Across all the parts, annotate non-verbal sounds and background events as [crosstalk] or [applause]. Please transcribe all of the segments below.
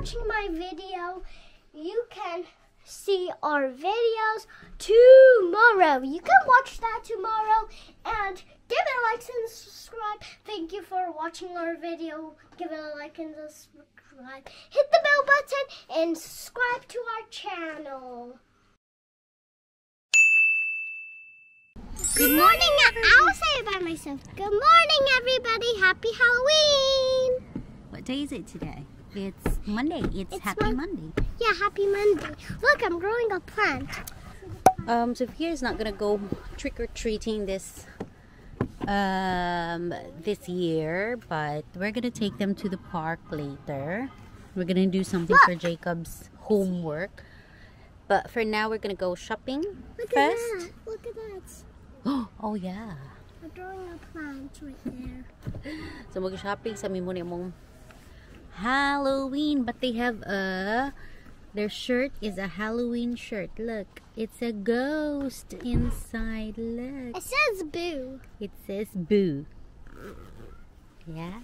watching my video, you can see our videos tomorrow. You can watch that tomorrow and give it a like and subscribe. Thank you for watching our video. Give it a like and subscribe. Hit the bell button and subscribe to our channel. Good morning. I'll say it by myself. Good morning, everybody. Happy Halloween. What day is it today? It's Monday. It's, It's Happy Mon- Monday. Yeah, happy Monday. Look, I'm growing a plant. Um, Sophia's not gonna go trick or treating this um this year, but we're gonna take them to the park later. We're gonna do something for Jacob's homework. But for now, we're gonna go shopping Look first. at that. Look at that. [gasps] oh yeah. I'm growing a plant right there. [gasps] So mag-shopping sa mi muna mong Halloween, but they have a their shirt is a Halloween shirt. Look, it's a ghost inside. Look. It says boo. It says boo. Yeah.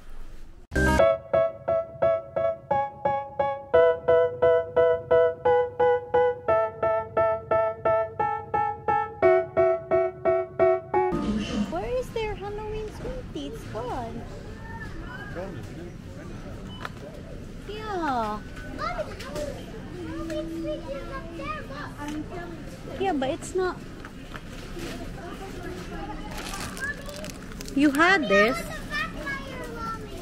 Where is their Halloween sweetie? It's gone. Yeah. Mommy, the Halloween Halloween tree is up there. Look. Yeah, but it's not. You had this. Look at that fire, Mommy.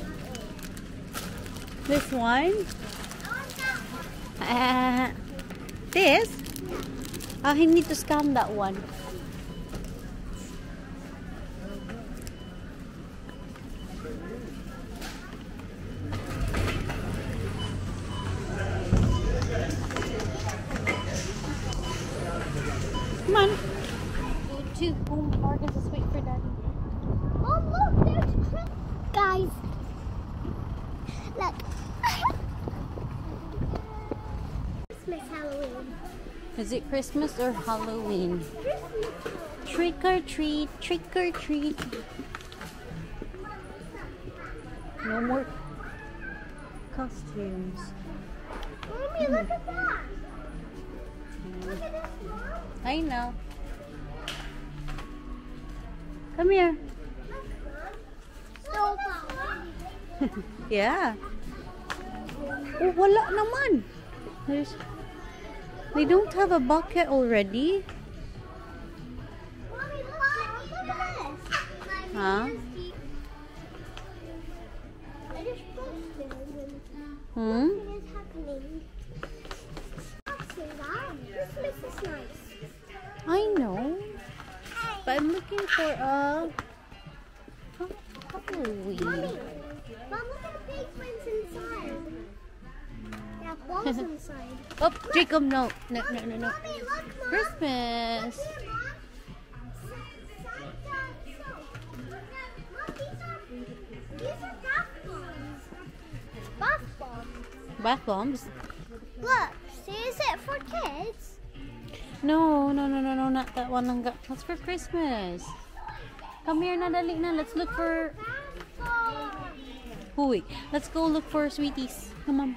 This one. Uh, [laughs] this? I need to scan that one. Come on. Go to home park and just wait for daddy. Mom, look, there's Chris. Guys, look. Christmas Halloween. Is it Christmas or Halloween? Christmas. Trick or treat, trick or treat. No more costumes. Mommy, look at that. Look at this, Mom. I know. Come here. [laughs] Yeah. Oh, wala naman. There's, they don't have a bucket already. Mommy, look, look at this. Huh? Jacob, no. No, no, no, no. Mommy, look, Mom. Christmas. Here, Mom. Santa soap. Mom, these are, these are bath bombs. Bath bombs. Look, see, is it for kids? No, no, no, no, no, not that one. Langga. That's for Christmas. Come here na, dali na. Let's look for... Oh, wait. Let's go look for sweeties. Come on.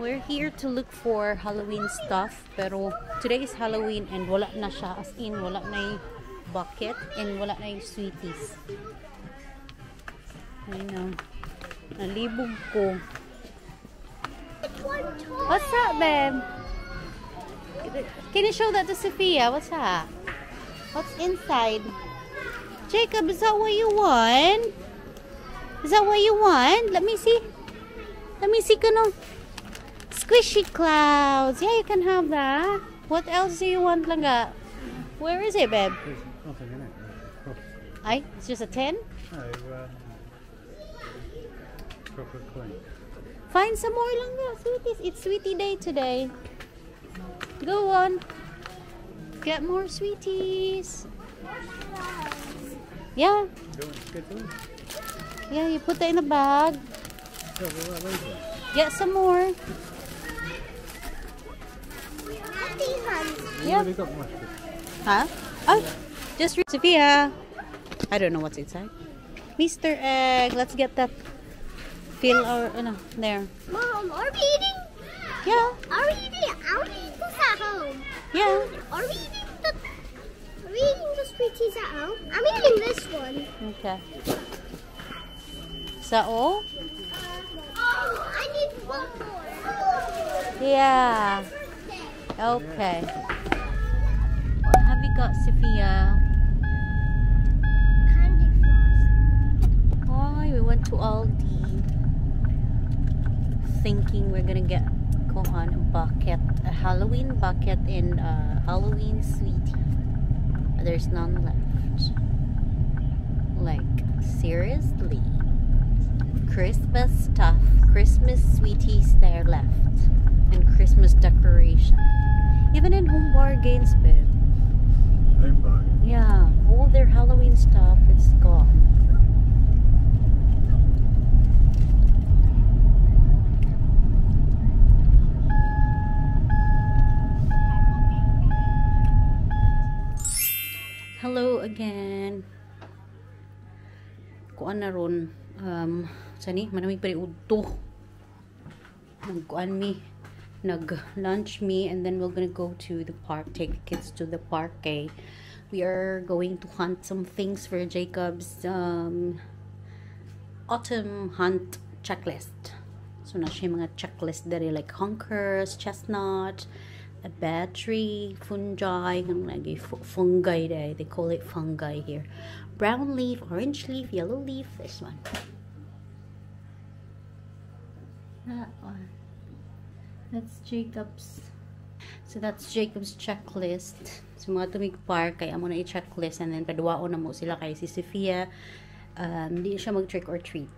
We're here to look for Halloween stuff. Pero today is Halloween and wala na siya. As in, wala na yung bucket and wala na yung sweeties. I know. Nalibog ko. What's that, babe? Can you show that to Sophia? What's that? What's inside? Jacob, is that what you want? Is that what you want? Let me see. Let me see, kano. Squishy clouds. Yeah, you can have that. What else do you want, Langga? Where is it, babe? There's nothing in it. Oh, Ay, it's just a 10? no, um, proper coin. Find some more Langga, sweeties. It's sweetie day today. Go on. Get more sweeties. Yeah. Go and get those. Yeah, you put that in a bag. Well, what are those? Get some more. Yeah. already. Huh? Oh, just read Sophia. I don't know what's inside. Mr. Egg, let's get that fill our, ano, uh, there. Mom, are we eating? Yeah, Are we eating? Are we eating this at home? yeah. Are we eating the? Are we eating the sweeties at home? I'm eating this one. Okay. Sa oh? Uh, oh, I need one more. Yeah. Okay. What have you got, Sophia? Candy floss. Oh, we went to Aldi. Thinking we're gonna get Kohan a bucket, a Halloween bucket and a uh, Halloween sweetie. There's none left. Like, seriously? Christmas stuff, Christmas sweeties there left, and Christmas decoration. Even in home bargains, babe. Home. Yeah, all their Halloween stuff, it's gone. Hello again. Kuan na ron. Um, sani, manamig pa rin udto. Nagkuan mi. Nag-lunch me and then we're gonna go to the park. Take the kids to the park. We are going to hunt some things for Jacob's um, autumn hunt checklist. So na siya mga checklist dari like conkers, chestnut, a fungi, lagi fu- fungi day. They call it fungi here. Brown leaf, orange leaf, yellow leaf. This one. That one. That's Jacob's. So that's Jacob's checklist. So mga tumig park, kaya mo na i-checklist and then paduwao na mo sila kay si Sophia. Um, hindi siya mag-trick or treat.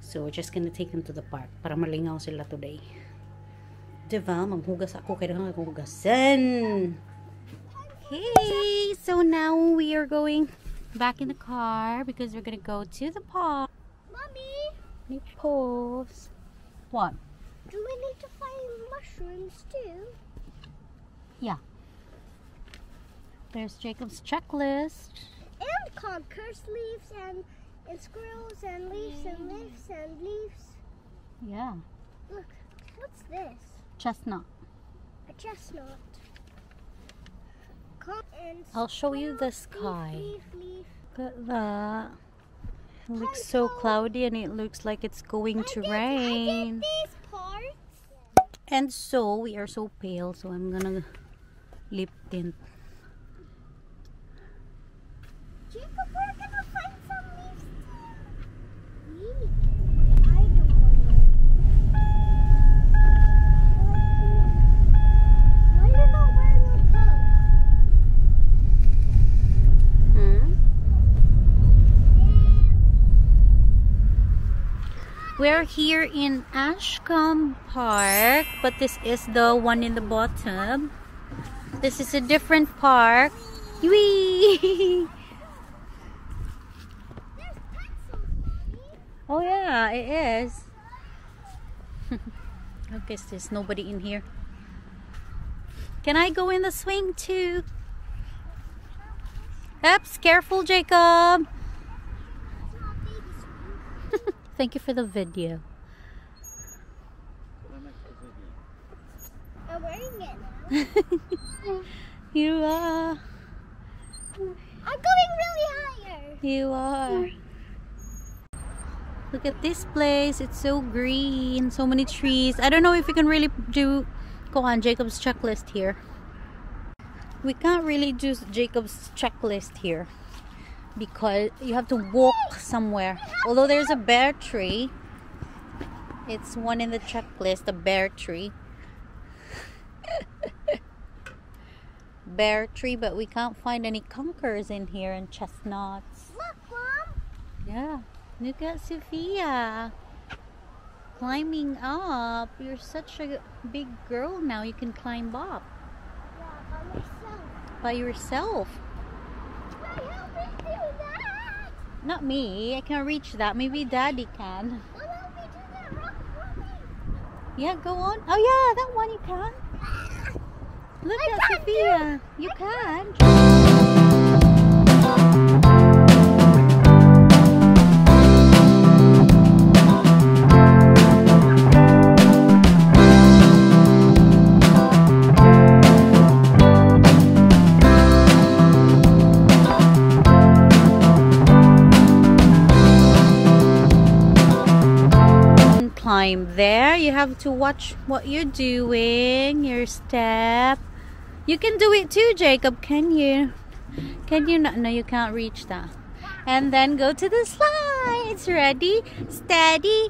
So we're just gonna take them to the park para malingaw sila today. Diba? Maghugas ako kaya nga hugasan. Hey! So now we are going back in the car because we're gonna go to the park. Mommy, me pause. What? Do we need to find mushrooms too? Yeah. There's Jacob's checklist. And conkers, leaves, and and squirrels, and leaves, and mm. leaves, and leaves. Yeah. Look, what's this? Chestnut. A chestnut. I'll show you the sky. Leaf, leaf, leaf. Look at that. It looks so cloudy and it looks like it's going to I get- I rain. And so we are so pale, so I'm gonna lip tint. We're here in Ashcombe Park, but this is the one in the bottom. This is a different park. Whee! There's [laughs] pencils, Mommy. Oh yeah, it is. [laughs] I guess there's nobody in here. Can I go in the swing too? Oops, careful, Jacob. It's not baby swing. Thank you for the video. I'm wearing it now. [laughs] you are. I'm going really higher. You are. Look at this place. It's so green. So many trees. I don't know if we can really do go on Jacob's checklist here. We can't really do Jacob's checklist here because you have to walk somewhere. Although there's a bear tree. It's one in the checklist, the bear tree. [laughs] bear tree, but we can't find any conkers in here and chestnuts. Look, Mom. Yeah. Look at Sophia. Climbing up. You're such a big girl now. You can climb up Yeah, by myself. by yourself you help me do that? Not me. I can't reach that. Maybe daddy can. Well, help me do that rock for me. Yeah, go on. Oh yeah, that one you can. [laughs] Look I at can't do Sophia. You can. Climb there. You have to watch what you're doing, your step. You can do it too, Jacob. Can you? Can you not? No, you can't reach that. And then go to the slides. Ready, steady,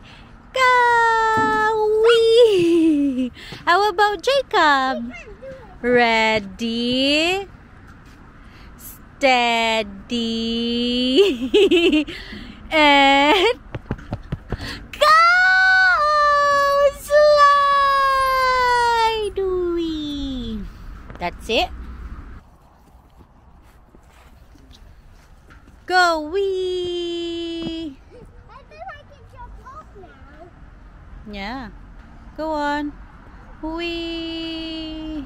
go. Wee. How about Jacob? Ready, steady, [laughs] and go. Slide. Wee. That's it. Go wee. I I can jump off now. Yeah. Go on. Wee.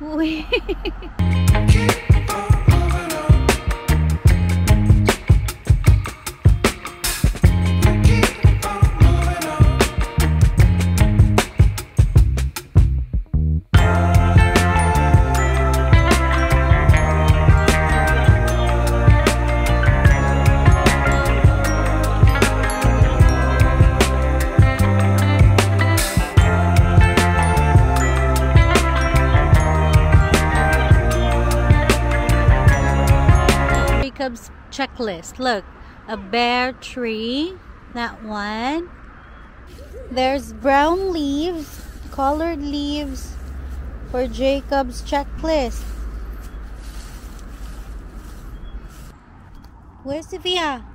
Wee. [laughs] checklist. Look, a bare tree. That one. There's brown leaves, colored leaves for Jacob's checklist. Where's Sophia?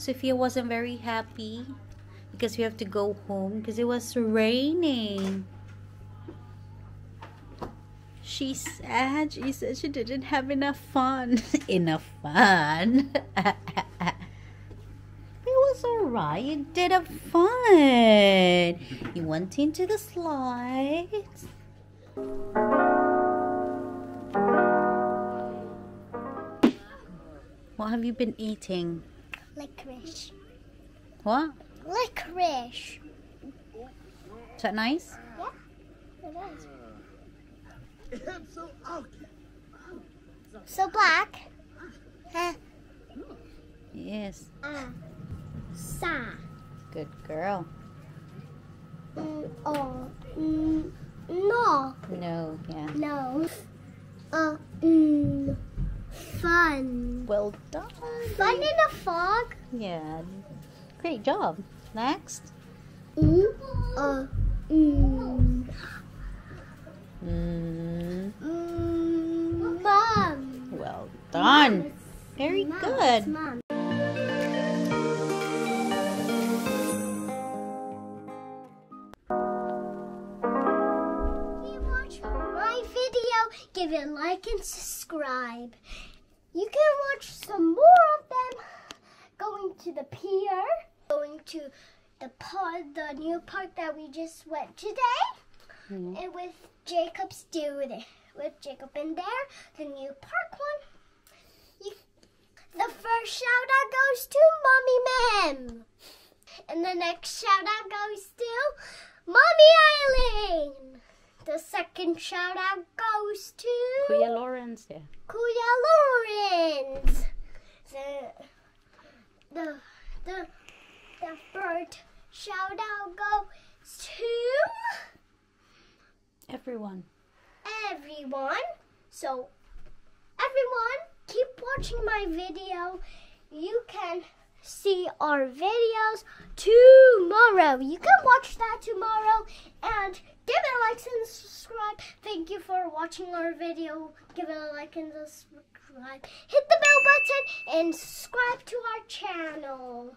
Sophia wasn't very happy because we have to go home because it was raining. She's sad. She said she didn't have enough fun. [laughs] enough fun. [laughs] it was alright. You did have fun. You went into the slides. What have you been eating? Licorice. What? Licorice. Is that nice? Yeah, It is. [laughs] So black. Huh. Yes. Ah. Sa. Good girl. Mm, oh. Mm, no. No, yeah. No. Uh. Mm, fun. Well done. Fun in a fog. Yeah. Great job. Next. Mm. Uh. Mm. Mm, Mm, mom. well done. Very Mom, good. Mom. To the park, the new park that we just went today, Mhm. and with Jacob's dude, with Jacob in there, the new park one. You, the first shout out goes to Mommy Mem. And the next shout out goes to Mommy Eileen. The second shout out goes to Kuya Lawrence, yeah. Kuya Lawrence. The, the, the, the third shout out goes to Everyone. everyone. So, everyone, keep watching my video. You can see our videos tomorrow. You can watch that tomorrow and give it a like and subscribe. Thank you for watching our video. Give it a like and subscribe. Hit the bell button and subscribe to our channel.